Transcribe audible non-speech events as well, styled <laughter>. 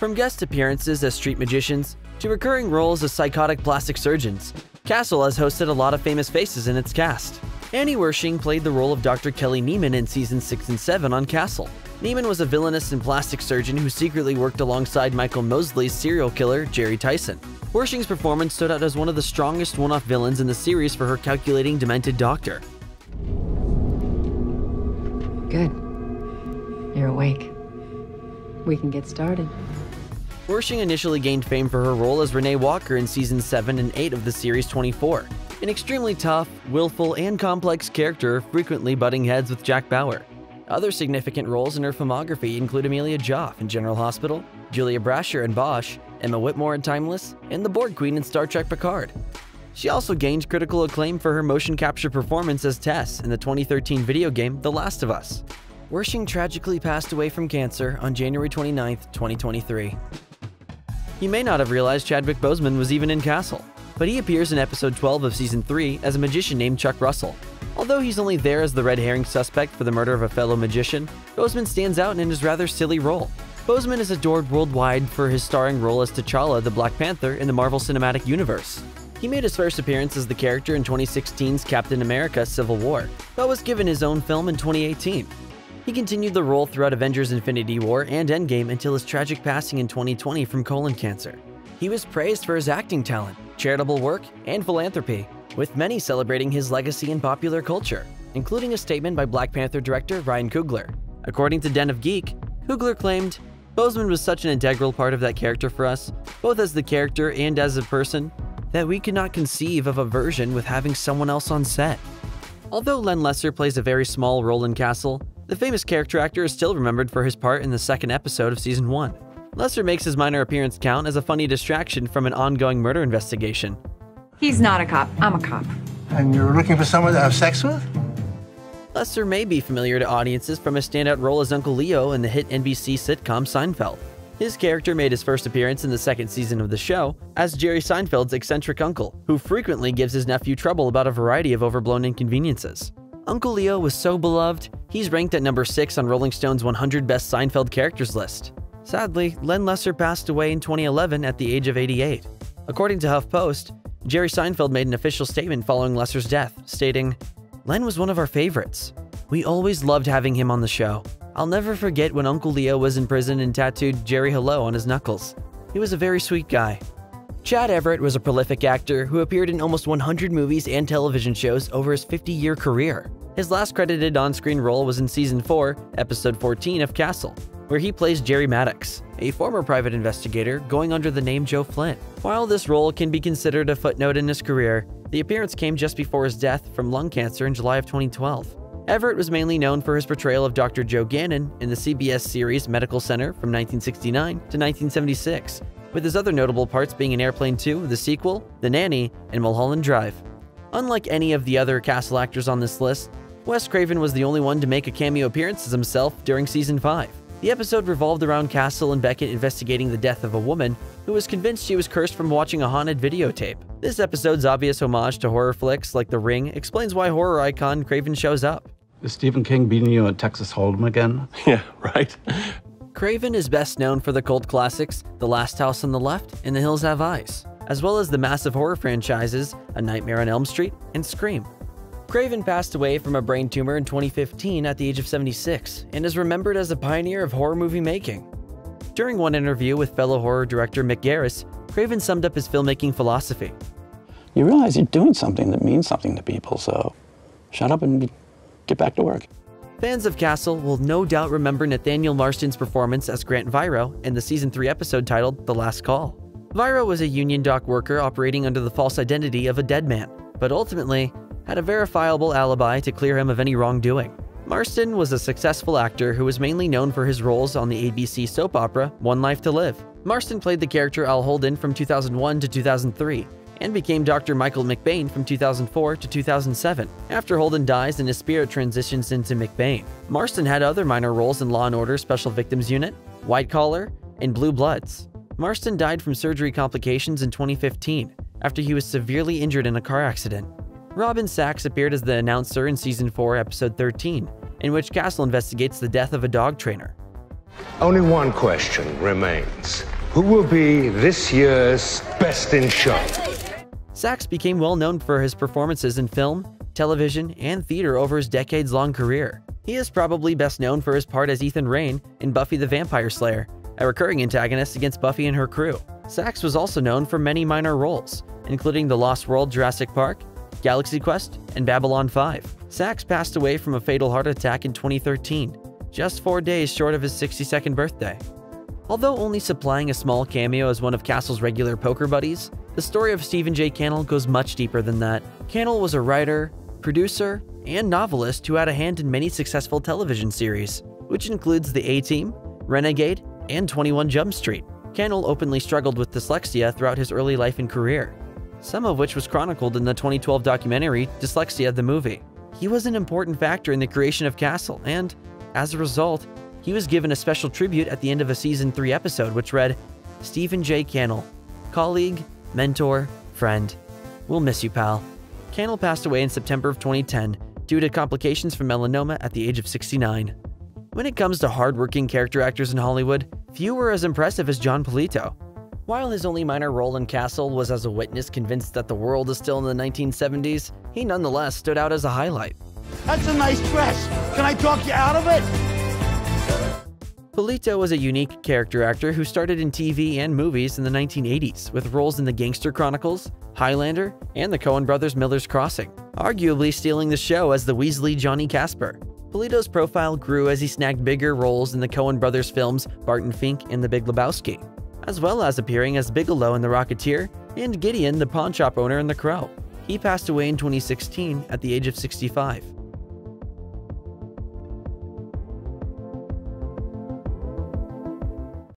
From guest appearances as street magicians to recurring roles as psychotic plastic surgeons, Castle has hosted a lot of famous faces in its cast. Annie Wersching played the role of Dr. Kelly Neiman in seasons 6 and 7 on Castle. Neiman was a villainous and plastic surgeon who secretly worked alongside Michael Mosley's serial killer, Jerry Tyson. Wersching's performance stood out as one of the strongest one off villains in the series for her calculating, demented doctor. Good. You're awake. We can get started. Wersching initially gained fame for her role as Renee Walker in seasons 7 and 8 of the series 24, an extremely tough, willful, and complex character frequently butting heads with Jack Bauer. Other significant roles in her filmography include Amelia Joff in General Hospital, Julia Brasher in Bosch, Emma Whitmore in Timeless, and the Borg Queen in Star Trek Picard. She also gained critical acclaim for her motion capture performance as Tess in the 2013 video game The Last of Us. Wersching tragically passed away from cancer on January 29, 2023. You may not have realized Chadwick Boseman was even in Castle, but he appears in episode 12 of season 3 as a magician named Chuck Russell. Although he's only there as the red herring suspect for the murder of a fellow magician, Boseman stands out in his rather silly role. Boseman is adored worldwide for his starring role as T'Challa the Black Panther in the Marvel Cinematic Universe. He made his first appearance as the character in 2016's Captain America Civil War, but was given his own film in 2018. He continued the role throughout Avengers Infinity War and Endgame until his tragic passing in 2020 from colon cancer. He was praised for his acting talent, charitable work, and philanthropy, with many celebrating his legacy in popular culture, including a statement by Black Panther director Ryan Coogler. According to Den of Geek, Coogler claimed, Boseman was such an integral part of that character for us, both as the character and as a person, that we could not conceive of a version with having someone else on set. Although Len Lesser plays a very small role in Castle, the famous character actor is still remembered for his part in the second episode of season 1. Lesser makes his minor appearance count as a funny distraction from an ongoing murder investigation. He's not a cop. I'm a cop. And you're looking for someone to have sex with? Lesser may be familiar to audiences from his standout role as Uncle Leo in the hit NBC sitcom Seinfeld. His character made his first appearance in the second season of the show as Jerry Seinfeld's eccentric uncle, who frequently gives his nephew trouble about a variety of overblown inconveniences. Uncle Leo was so beloved, he's ranked at number 6 on Rolling Stone's 100 Best Seinfeld Characters list. Sadly, Len Lesser passed away in 2011 at the age of 88. According to HuffPost, Jerry Seinfeld made an official statement following Lesser's death, stating, Len was one of our favorites. We always loved having him on the show. I'll never forget when Uncle Leo was in prison and tattooed Jerry Hello on his knuckles. He was a very sweet guy. Chad Everett was a prolific actor who appeared in almost 100 movies and television shows over his 50 year career. His last credited on screen role was in Season 4, Episode 14 of Castle, where he plays Jerry Maddox, a former private investigator going under the name Joe Flynn. While this role can be considered a footnote in his career, the appearance came just before his death from lung cancer in July of 2012. Everett was mainly known for his portrayal of Dr. Joe Gannon in the CBS series Medical Center from 1969 to 1976, with his other notable parts being in Airplane 2, the sequel, The Nanny, and Mulholland Drive. Unlike any of the other Castle actors on this list, Wes Craven was the only one to make a cameo appearance as himself during season 5. The episode revolved around Castle and Beckett investigating the death of a woman who was convinced she was cursed from watching a haunted videotape. This episode's obvious homage to horror flicks like The Ring explains why horror icon Craven shows up. Is Stephen King beating you at Texas Hold'em again? <laughs> Yeah, right. Craven is best known for the cult classics The Last House on the Left and The Hills Have Eyes, as well as the massive horror franchises A Nightmare on Elm Street and Scream. Craven passed away from a brain tumor in 2015 at the age of 76 and is remembered as a pioneer of horror movie making. During one interview with fellow horror director Mick Garris, Craven summed up his filmmaking philosophy. You realize you're doing something that means something to people, so shut up and get back to work. Fans of Castle will no doubt remember Nathaniel Marston's performance as Grant Viro in the season 3 episode titled The Last Call. Viro was a Union dock worker operating under the false identity of a dead man, but ultimately had a verifiable alibi to clear him of any wrongdoing. Marston was a successful actor who was mainly known for his roles on the ABC soap opera One Life to Live. Marston played the character Al Holden from 2001 to 2003 and became Dr. Michael McBain from 2004 to 2007, after Holden dies and his spirit transitions into McBain. Marston had other minor roles in Law & Order Special Victims Unit, White Collar, and Blue Bloods. Marston died from surgery complications in 2015 after he was severely injured in a car accident. Robin Sachs appeared as the announcer in Season 4, Episode 13, in which Castle investigates the death of a dog trainer. Only one question remains. Who will be this year's Best in Show? Sachs became well known for his performances in film, television, and theater over his decades long career. He is probably best known for his part as Ethan Rayne in Buffy the Vampire Slayer, a recurring antagonist against Buffy and her crew. Sachs was also known for many minor roles, including The Lost World Jurassic Park, Galaxy Quest, and Babylon 5. Sachs passed away from a fatal heart attack in 2013, just four days short of his 62nd birthday. Although only supplying a small cameo as one of Castle's regular poker buddies, the story of Stephen J. Cannell goes much deeper than that. Cannell was a writer, producer, and novelist who had a hand in many successful television series, which includes The A-Team, Renegade, and 21 Jump Street. Cannell openly struggled with dyslexia throughout his early life and career, some of which was chronicled in the 2012 documentary Dyslexia the Movie. He was an important factor in the creation of Castle, and, as a result, he was given a special tribute at the end of a season 3 episode which read, Stephen J. Cannell, colleague, mentor, friend. We'll miss you, pal. Cannell passed away in September of 2010 due to complications from melanoma at the age of 69. When it comes to hardworking character actors in Hollywood, few were as impressive as Jon Polito. While his only minor role in Castle was as a witness convinced that the world is still in the 1970s, he nonetheless stood out as a highlight. That's a nice dress. Can I talk you out of it? Polito was a unique character actor who started in TV and movies in the 1980s with roles in The Gangster Chronicles, Highlander, and the Coen brothers' Miller's Crossing, arguably stealing the show as the Weasley Johnny Caspar. Polito's profile grew as he snagged bigger roles in the Coen brothers films Barton Fink and The Big Lebowski, as well as appearing as Bigelow in The Rocketeer and Gideon, the pawnshop owner in The Crow. He passed away in 2016 at the age of 65.